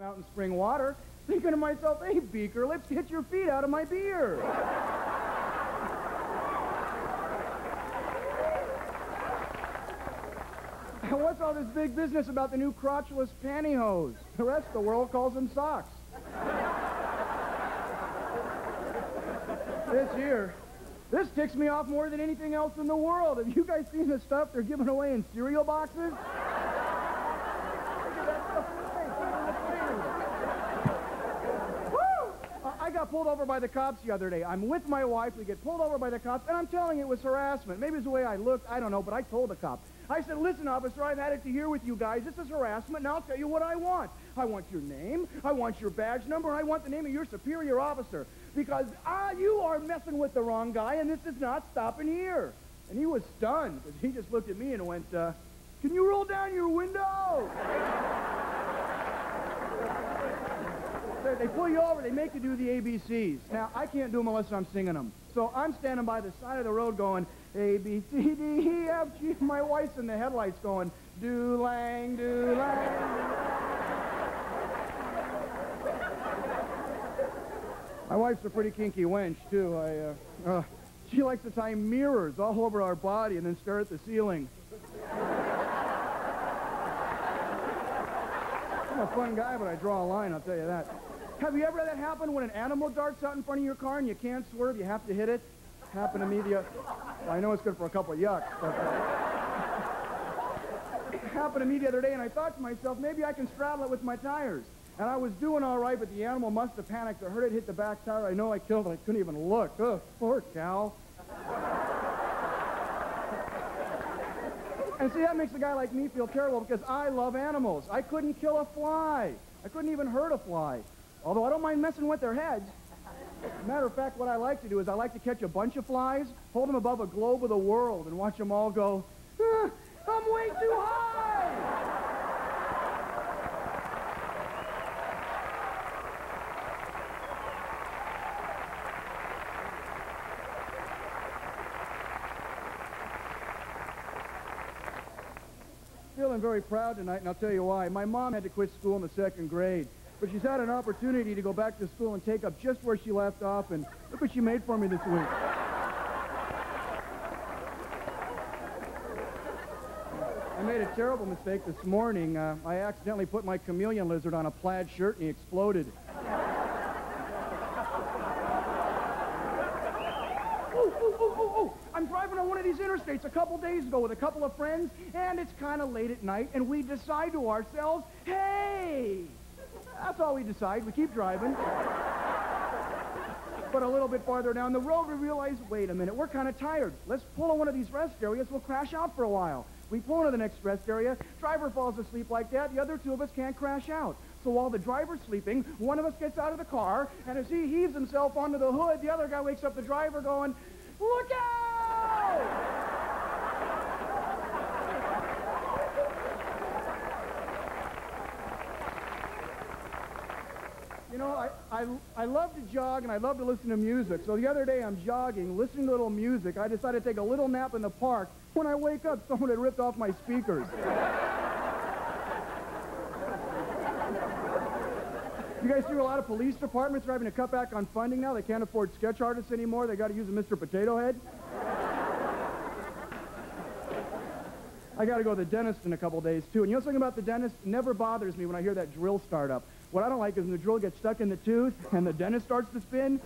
mountain spring water, thinking to myself, hey, Beaker, let's get your feet out of my beer. What's all this big business about the new crotchless pantyhose? The rest of the world calls them socks. this year, this ticks me off more than anything else in the world. Have you guys seen the stuff they're giving away in cereal boxes? I pulled over by the cops the other day. I'm with my wife. We get pulled over by the cops, and I'm telling you it was harassment. Maybe it's the way I looked. I don't know, but I told the cop. I said, listen, officer, I've had it to hear with you guys. This is harassment, and I'll tell you what I want. I want your name, I want your badge number, I want the name of your superior officer. Because, ah, you are messing with the wrong guy, and this is not stopping here. And he was stunned, because he just looked at me and went, uh, can you roll down your window? They pull you over, they make you do the ABCs. Now, I can't do them unless I'm singing them. So I'm standing by the side of the road going, A, B, C, D, E, F, G. My wife's in the headlights going, do lang, do lang. My wife's a pretty kinky wench, too. I, uh, uh, she likes to tie mirrors all over our body and then stare at the ceiling. I'm a fun guy, but I draw a line, I'll tell you that. Have you ever had that happen when an animal darts out in front of your car and you can't swerve, you have to hit it? Happened to me the well, I know it's good for a couple of yucks, but it happened to me the other day, and I thought to myself, maybe I can straddle it with my tires. And I was doing all right, but the animal must have panicked. I heard it hit the back tire. I know I killed it. I couldn't even look. Oh, poor cow. and see, that makes a guy like me feel terrible because I love animals. I couldn't kill a fly. I couldn't even hurt a fly. Although I don't mind messing with their heads. Matter of fact, what I like to do is I like to catch a bunch of flies, hold them above a globe of the world, and watch them all go, ah, I'm way too high! Feeling very proud tonight, and I'll tell you why. My mom had to quit school in the second grade but she's had an opportunity to go back to school and take up just where she left off, and look what she made for me this week. I made a terrible mistake this morning. Uh, I accidentally put my chameleon lizard on a plaid shirt and he exploded. I'm driving on one of these interstates a couple days ago with a couple of friends, and it's kind of late at night, and we decide to ourselves, hey, that's all we decide. We keep driving. but a little bit farther down the road, we realize, wait a minute, we're kind of tired. Let's pull in one of these rest areas. We'll crash out for a while. We pull into the next rest area. Driver falls asleep like that. The other two of us can't crash out. So while the driver's sleeping, one of us gets out of the car, and as he heaves himself onto the hood, the other guy wakes up the driver going, look out! Know, I, I, I love to jog and I love to listen to music. So the other day I'm jogging, listening to little music. I decided to take a little nap in the park. When I wake up, someone had ripped off my speakers. You guys see a lot of police departments are having to cut back on funding now. They can't afford sketch artists anymore. They got to use a Mr. Potato Head. I got to go to the dentist in a couple days, too. And you know something about the dentist? It never bothers me when I hear that drill start up. What I don't like is when the drill gets stuck in the tooth and the dentist starts to spin.